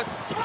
Wallace.